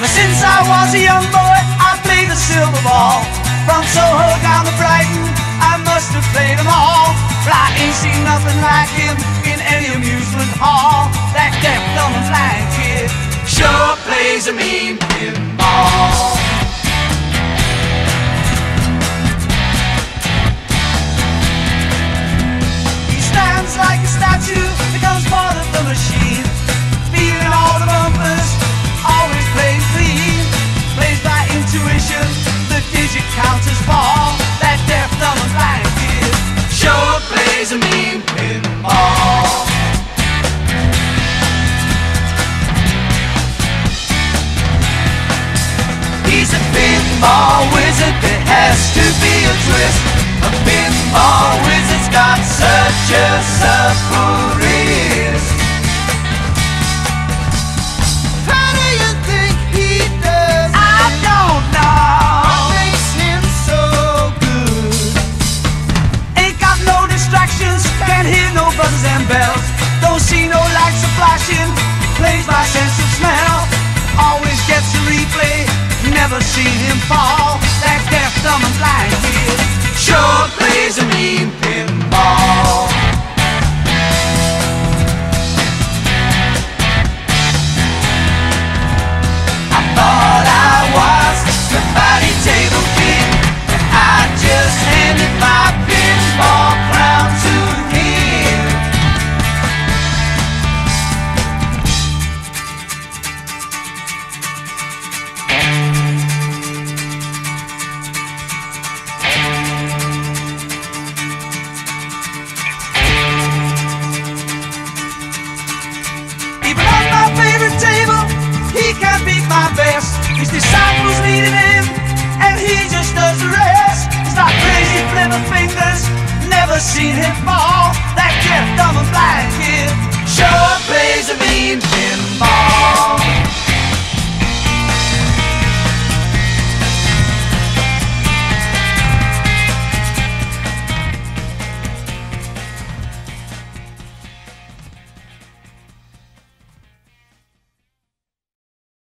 Ever since I was a young boy, I played the silver ball. From Soho down to Brighton, I must have played them all. But I ain't seen nothing like him in any amusement hall. That deaf, dumb, and kid sure plays a mean pinball wizard, there has to be a twist. A pinball wizard's never seen him fall. That deaf, dumb, and blind kid sure plays a His disciples needed him, and he just does the rest. He's not crazy, flipping fingers, never seen him fall. That deaf, dumb, and blind kid sure